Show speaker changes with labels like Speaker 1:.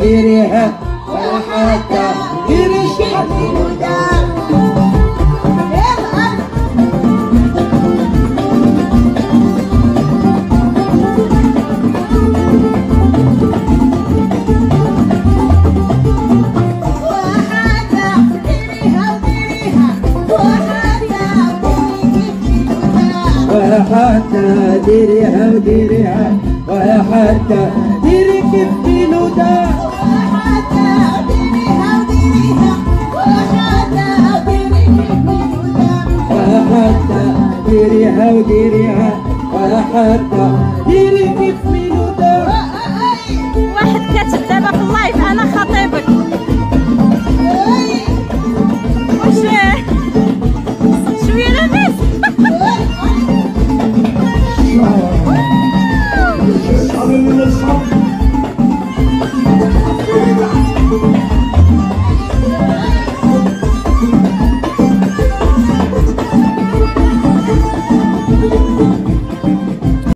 Speaker 1: غيرها وحتى غير الشعب المدار حتى ديريها وديريها ولا حتى ديريها